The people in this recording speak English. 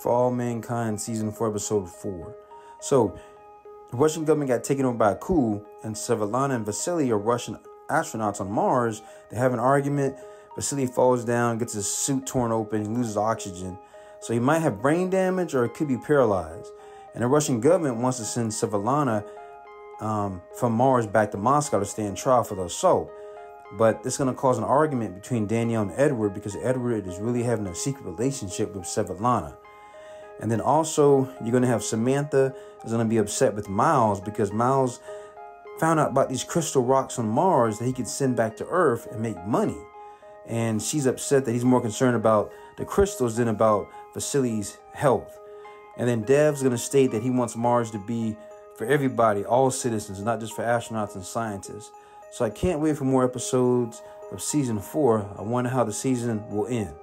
for All Mankind, Season 4, Episode 4. So, the Russian government got taken over by a coup, and Svetlana and Vasily are Russian astronauts on Mars. They have an argument. Vasily falls down, gets his suit torn open, loses oxygen. So he might have brain damage or it could be paralyzed. And the Russian government wants to send Svetlana um, from Mars back to Moscow to stand trial for the assault. But this is going to cause an argument between Danielle and Edward because Edward is really having a secret relationship with Svetlana. And then also, you're going to have Samantha is going to be upset with Miles because Miles found out about these crystal rocks on Mars that he could send back to Earth and make money. And she's upset that he's more concerned about the crystals than about Vasily's health. And then Dev's going to state that he wants Mars to be for everybody, all citizens, not just for astronauts and scientists. So I can't wait for more episodes of season four. I wonder how the season will end.